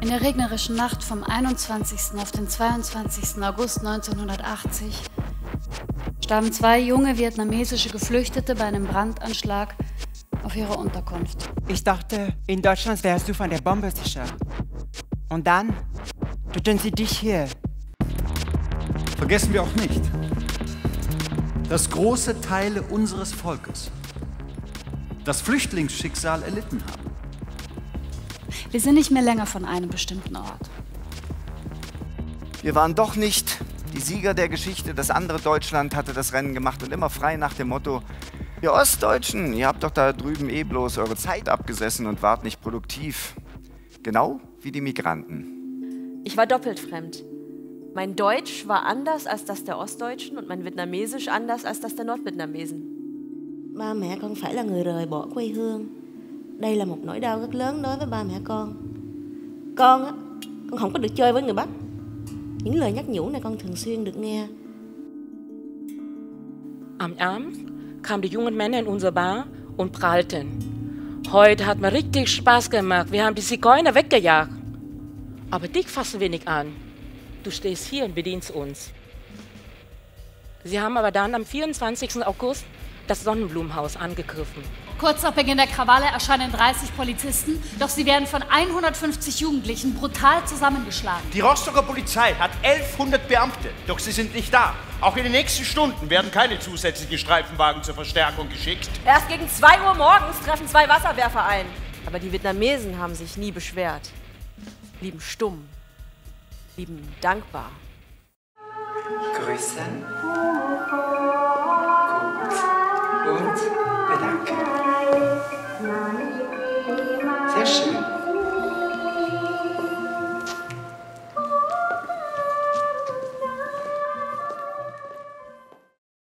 In der regnerischen Nacht vom 21. auf den 22. August 1980 starben zwei junge vietnamesische Geflüchtete bei einem Brandanschlag auf ihre Unterkunft. Ich dachte, in Deutschland wärst du von der Bombe sicher. Und dann töten sie dich hier. Vergessen wir auch nicht, dass große Teile unseres Volkes das Flüchtlingsschicksal erlitten haben. Wir sind nicht mehr länger von einem bestimmten Ort. Wir waren doch nicht die Sieger der Geschichte. Das andere Deutschland hatte das Rennen gemacht und immer frei nach dem Motto, ihr Ostdeutschen, ihr habt doch da drüben eh bloß eure Zeit abgesessen und wart nicht produktiv. Genau wie die Migranten. Ich war doppelt fremd. Mein Deutsch war anders als das der Ostdeutschen und mein Vietnamesisch anders als das der Nordvietnamesen. Ba mẹ con phải là người rời bỏ quê hương. Đây là một nỗi đau rất lớn đối với ba mẹ con. Con á, con không có được chơi với người Bắc. Những lời nhắc nhủ này con thường xuyên được nghe. Am Abend kamen die jungen Männer in unsere Bar und prallten. Heute hat mir richtig Spaß gemacht. Wir haben die Zigeuner weggejagt. Aber dich fassen wir nicht an. Du stehst hier und bedienst uns. Sie haben aber dann am 24. August das Sonnenblumenhaus angegriffen. Kurz nach Beginn der Krawalle erscheinen 30 Polizisten, doch sie werden von 150 Jugendlichen brutal zusammengeschlagen. Die Rostocker Polizei hat 1100 Beamte, doch sie sind nicht da. Auch in den nächsten Stunden werden keine zusätzlichen Streifenwagen zur Verstärkung geschickt. Erst gegen 2 Uhr morgens treffen zwei Wasserwerfer ein. Aber die Vietnamesen haben sich nie beschwert. Blieben stumm. Blieben dankbar. Grüßen.